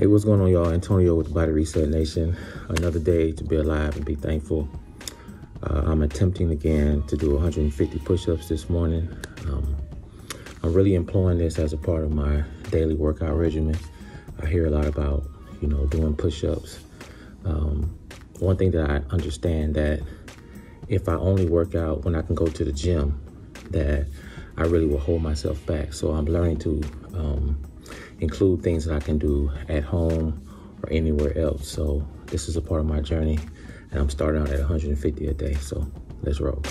Hey, what's going on, y'all? Antonio with the Body Reset Nation. Another day to be alive and be thankful. Uh, I'm attempting again to do 150 push-ups this morning. Um, I'm really employing this as a part of my daily workout regimen. I hear a lot about, you know, doing push-ups. Um, one thing that I understand that if I only work out when I can go to the gym, that I really will hold myself back. So I'm learning to um, include things that I can do at home or anywhere else. So this is a part of my journey and I'm starting out at 150 a day. So let's roll.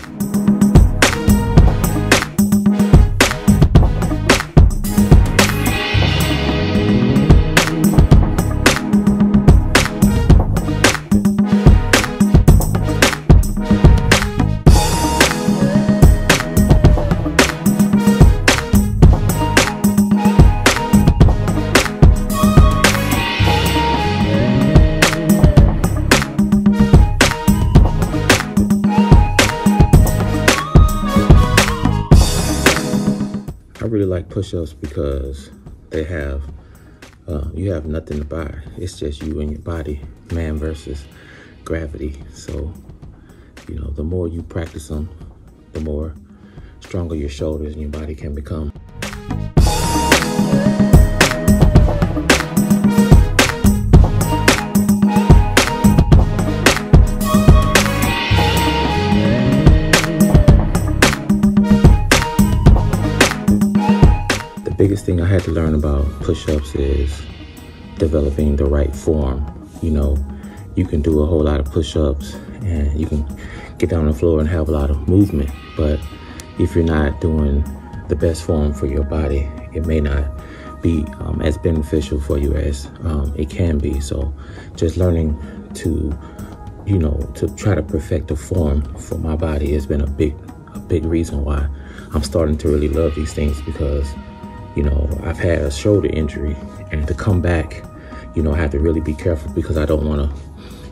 Like push-ups because they have uh, you have nothing to buy. It's just you and your body, man versus gravity. So, you know, the more you practice them, the more stronger your shoulders and your body can become. Biggest thing I had to learn about push-ups is developing the right form. You know, you can do a whole lot of push-ups and you can get down on the floor and have a lot of movement, but if you're not doing the best form for your body, it may not be um, as beneficial for you as um, it can be. So just learning to, you know, to try to perfect a form for my body has been a big, a big reason why I'm starting to really love these things because, you know, I've had a shoulder injury and to come back, you know, I have to really be careful because I don't want to,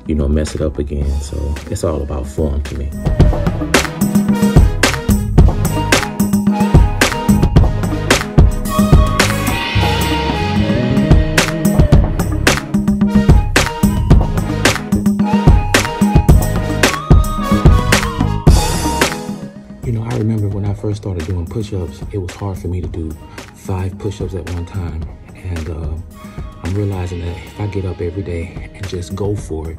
you know, mess it up again. So it's all about form to me. First started doing push-ups, it was hard for me to do five push-ups at one time. And uh, I'm realizing that if I get up every day and just go for it,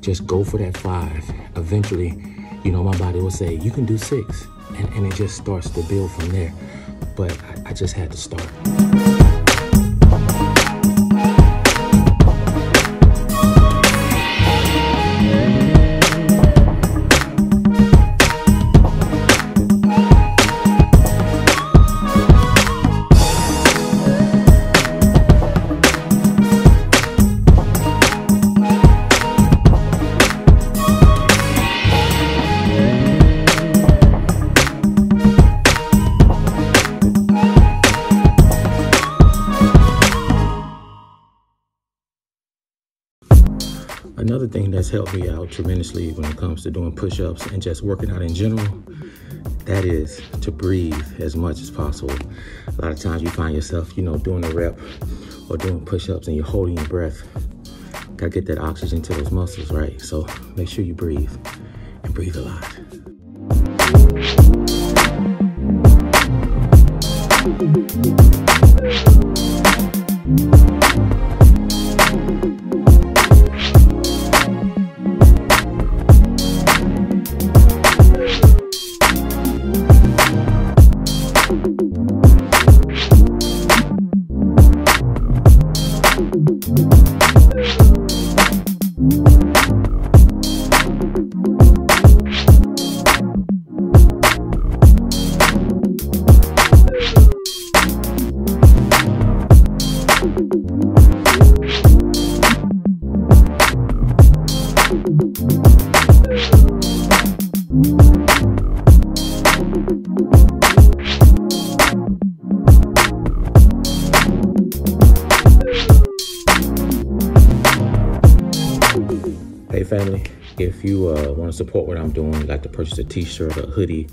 just go for that five, eventually, you know, my body will say, you can do six. And, and it just starts to build from there. But I, I just had to start. Another thing that's helped me out tremendously when it comes to doing push-ups and just working out in general, that is to breathe as much as possible. A lot of times you find yourself, you know, doing a rep or doing push-ups and you're holding your breath. Gotta get that oxygen to those muscles, right? So make sure you breathe and breathe a lot. Hey family, if you uh, want to support what I'm doing, like to purchase a t-shirt, a hoodie,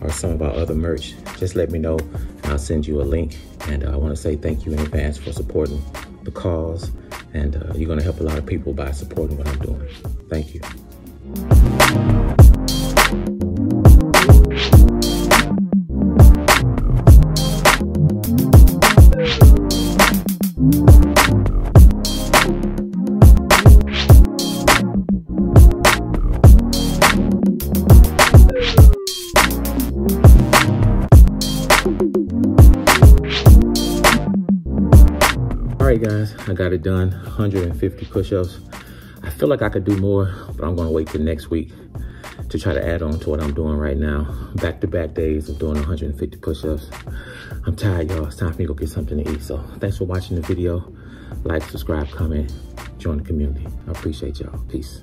or some of our other merch, just let me know and I'll send you a link. And uh, I want to say thank you in advance for supporting the cause And uh, you're gonna help a lot of people by supporting what I'm doing. Thank you. Right, guys, I got it done, 150 push-ups. I feel like I could do more, but I'm gonna wait till next week to try to add on to what I'm doing right now. Back-to-back -back days of doing 150 push-ups. I'm tired, y'all. It's time for me to go get something to eat. So thanks for watching the video. Like, subscribe, comment, join the community. I appreciate y'all. Peace.